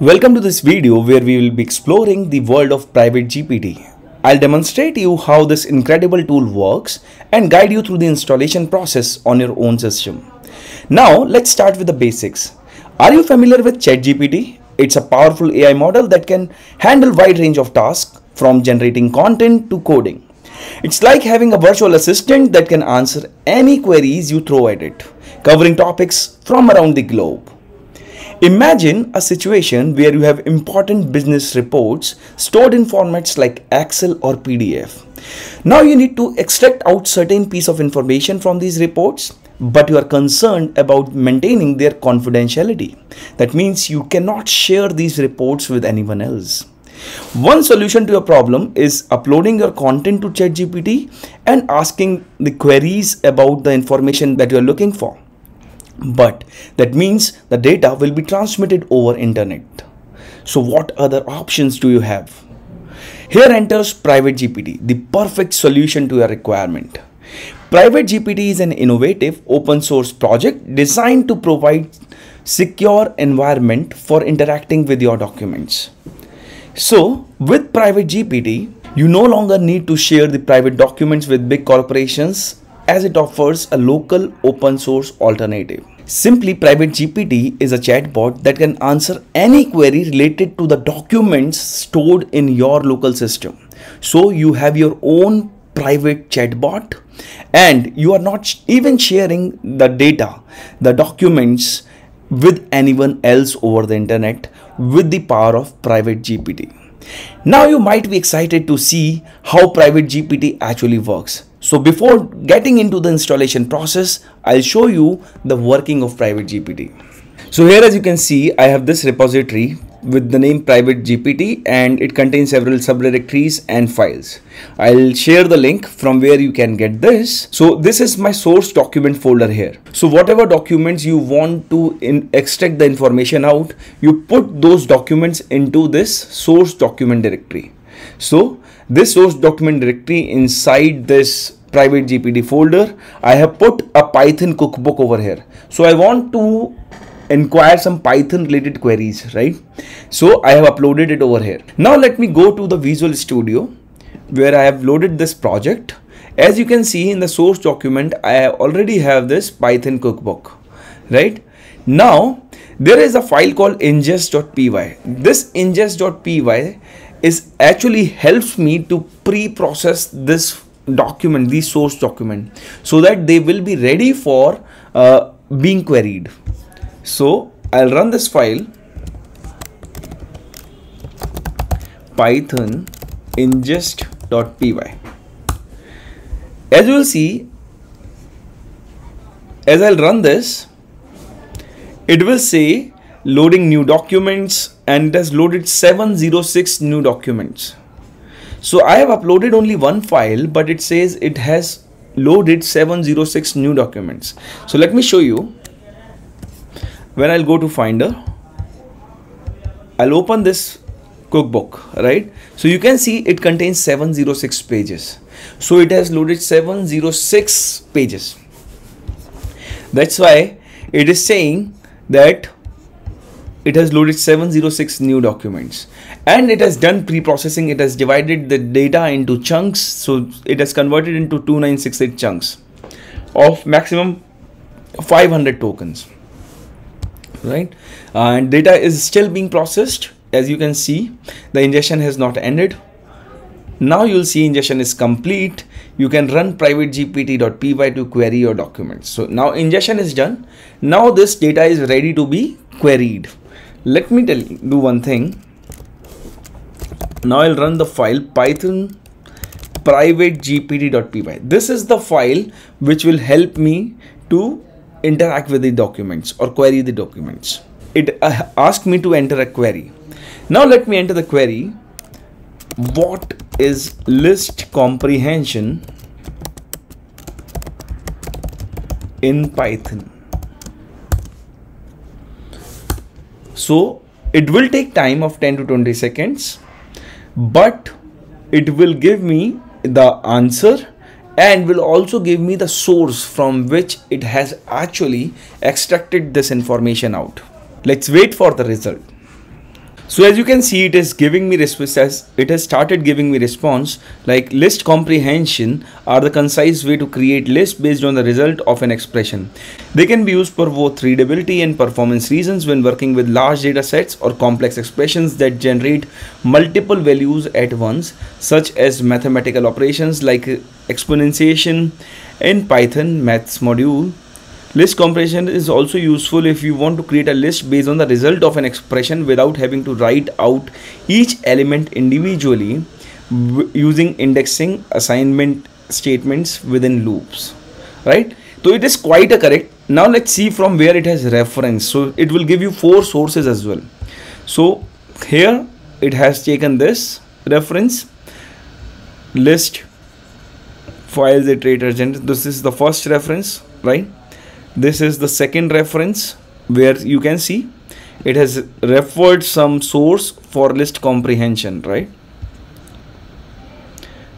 Welcome to this video where we will be exploring the world of private GPT. I'll demonstrate you how this incredible tool works and guide you through the installation process on your own system. Now let's start with the basics. Are you familiar with ChatGPT? It's a powerful AI model that can handle wide range of tasks from generating content to coding. It's like having a virtual assistant that can answer any queries you throw at it, covering topics from around the globe. Imagine a situation where you have important business reports stored in formats like Excel or PDF. Now you need to extract out certain piece of information from these reports, but you are concerned about maintaining their confidentiality. That means you cannot share these reports with anyone else. One solution to your problem is uploading your content to ChatGPT and asking the queries about the information that you are looking for but that means the data will be transmitted over internet. So what other options do you have? Here enters private gpt the perfect solution to your requirement. Private gpt is an innovative open source project designed to provide secure environment for interacting with your documents. So with private gpt you no longer need to share the private documents with big corporations as it offers a local open source alternative. Simply Private GPT is a chatbot that can answer any query related to the documents stored in your local system. So you have your own private chatbot and you are not even sharing the data, the documents with anyone else over the internet with the power of Private GPT. Now you might be excited to see how Private GPT actually works. So before getting into the installation process, I'll show you the working of Private GPT. So here as you can see, I have this repository with the name private GPT and it contains several subdirectories and files. I'll share the link from where you can get this. So this is my source document folder here. So whatever documents you want to extract the information out, you put those documents into this source document directory. So this source document directory inside this private GPT folder, I have put a Python cookbook over here. So I want to inquire some Python related queries, right? So I have uploaded it over here. Now let me go to the Visual Studio where I have loaded this project. As you can see in the source document, I already have this Python cookbook, right? Now there is a file called ingest.py. This ingest.py is actually helps me to pre-process this document, the source document, so that they will be ready for uh, being queried. So I'll run this file python ingest.py. As you will see, as I'll run this, it will say loading new documents and it has loaded 706 new documents. So I have uploaded only one file, but it says it has loaded 706 new documents. So let me show you when I'll go to Finder, I'll open this cookbook, right? So you can see it contains 706 pages. So it has loaded 706 pages. That's why it is saying that it has loaded 706 new documents. And it has done pre-processing. It has divided the data into chunks. So it has converted into 2968 chunks of maximum 500 tokens. Right? And data is still being processed. As you can see the ingestion has not ended. Now you'll see ingestion is complete. You can run private gpt.py to query your documents. So now ingestion is done. Now this data is ready to be queried let me tell you, do one thing. Now i'll run the file python private gpt.py this is the file which will help me to interact with the documents or query the documents. It uh, asked me to enter a query. Now let me enter the query. What is list comprehension in python so it will take time of 10 to 20 seconds but it will give me the answer and will also give me the source from which it has actually extracted this information out. Let's wait for the result so as you can see it is giving me response it has started giving me response like list comprehension are the concise way to create list based on the result of an expression. They can be used for both readability and performance reasons when working with large data sets or complex expressions that generate multiple values at once such as mathematical operations like exponentiation in python maths module List comprehension is also useful if you want to create a list based on the result of an expression without having to write out each element individually using indexing assignment statements within loops right? So it is quite a correct. Now let's see from where it has reference. So it will give you four sources as well. So here it has taken this reference list files iterator this is the first reference right this is the second reference where you can see it has referred some source for list comprehension right?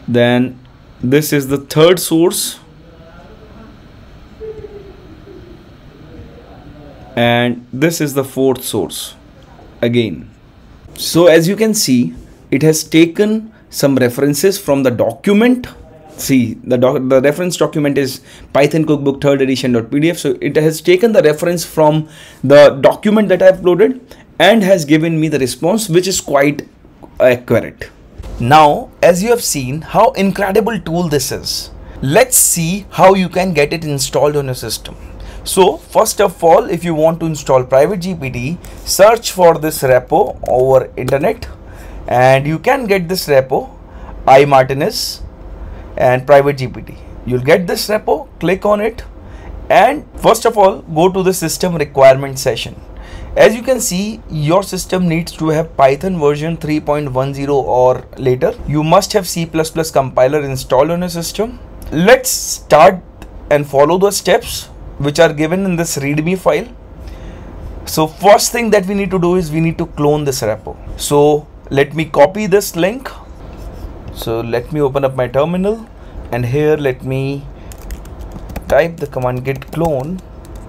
Then this is the third source. And this is the fourth source again. So as you can see it has taken some references from the document see the doc the reference document is python cookbook third edition.pdf so it has taken the reference from the document that i uploaded and has given me the response which is quite accurate. Now as you have seen how incredible tool this is. Let's see how you can get it installed on your system. So first of all if you want to install private gpt search for this repo over internet and you can get this repo. iMartinez and private GPT. You'll get this repo, click on it and first of all go to the system requirement session. As you can see your system needs to have Python version 3.10 or later. You must have C++ compiler installed on your system. Let's start and follow the steps which are given in this readme file. So first thing that we need to do is we need to clone this repo. So let me copy this link so let me open up my terminal and here let me type the command git clone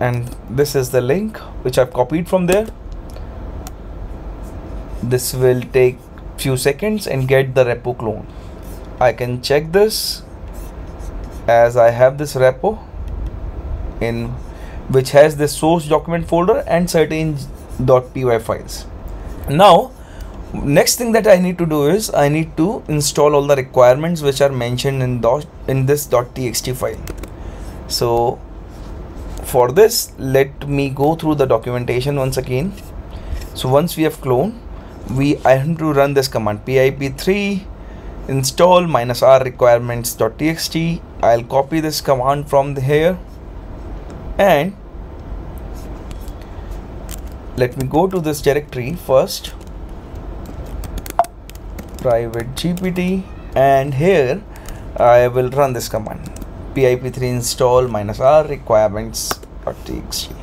and this is the link which I've copied from there. This will take few seconds and get the repo clone. I can check this as I have this repo in which has the source document folder and certain .py files. Now next thing that I need to do is I need to install all the requirements which are mentioned in dot in this .txt file. So for this let me go through the documentation once again. So once we have cloned we I have to run this command pip3 install minus r requirements.txt I'll copy this command from here. And let me go to this directory first private GPT and here I will run this command. Pip3 install minus r requirements.txt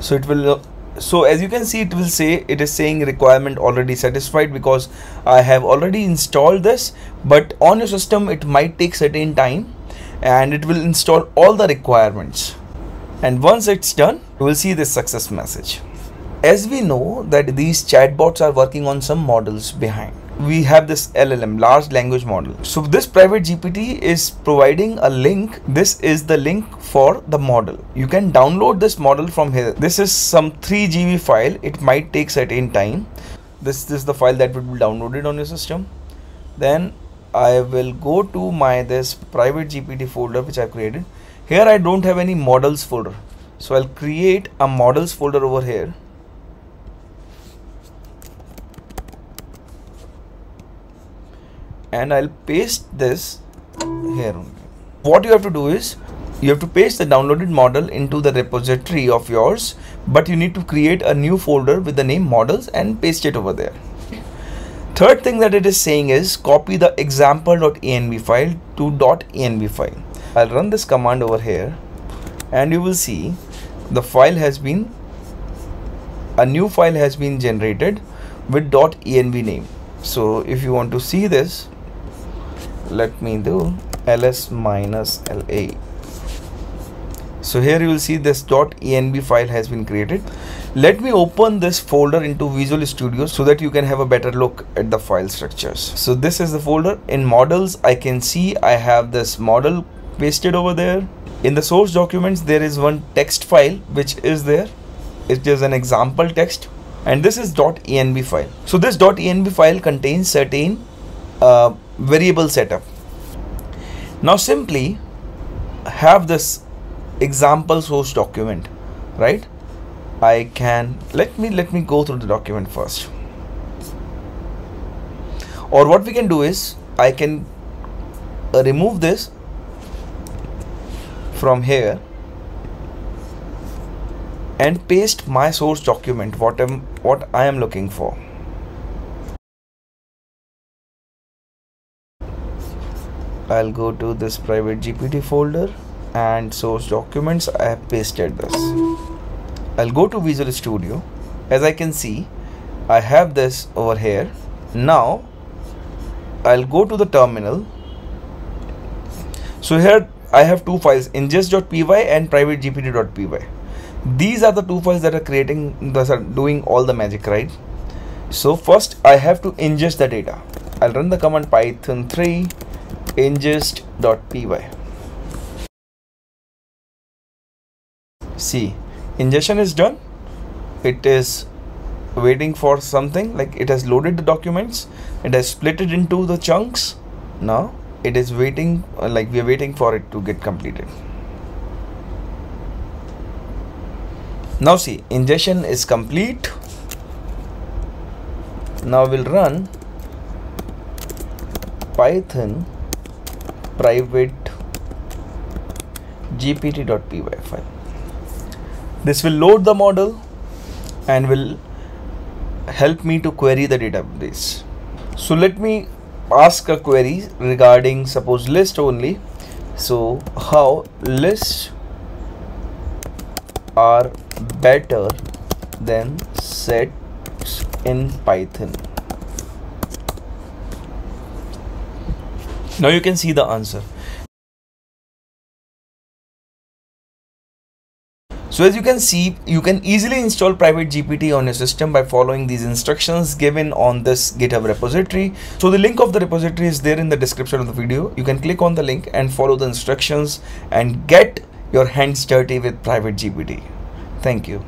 so it will so as you can see it will say it is saying requirement already satisfied because I have already installed this but on your system it might take certain time and it will install all the requirements. And once it's done you will see this success message as we know that these chatbots are working on some models behind. We have this LLM large language model. So this private GPT is providing a link. This is the link for the model. You can download this model from here. This is some 3 GB file. It might take certain time. This, this is the file that would be downloaded on your system. Then I will go to my this private GPT folder which I created. Here I don't have any models folder. So I'll create a models folder over here and I'll paste this here only. What you have to do is you have to paste the downloaded model into the repository of yours but you need to create a new folder with the name models and paste it over there. Third thing that it is saying is copy the example.env file to .env file. I'll run this command over here and you will see the file has been a new file has been generated with .env name. So if you want to see this let me do ls minus la so here you will see this .env file has been created. Let me open this folder into Visual Studio so that you can have a better look at the file structures. So this is the folder. In models I can see I have this model pasted over there. In the source documents there is one text file which is there. It is an example text. And this is .env file. So this .env file contains certain uh, variable setup. Now simply have this example source document right? I can let me let me go through the document first. Or what we can do is I can uh, remove this from here and paste my source document what am what I am looking for I'll go to this private GPT folder and source documents. I have pasted this. I'll go to Visual Studio. As I can see I have this over here. Now I'll go to the terminal. So here I have two files ingest.py and privategpt.py these are the two files that are creating that are doing all the magic right? So first I have to ingest the data. I'll run the command python 3 ingest.py see ingestion is done. It is waiting for something like it has loaded the documents it has split it into the chunks. Now it is waiting uh, like we are waiting for it to get completed. Now see ingestion is complete. Now we'll run python private gpt.py file this will load the model and will help me to query the database. So let me ask a query regarding suppose list only. So how lists are better than sets in python now you can see the answer So as you can see, you can easily install private GPT on your system by following these instructions given on this GitHub repository. So the link of the repository is there in the description of the video. You can click on the link and follow the instructions and get your hands dirty with private GPT. Thank you.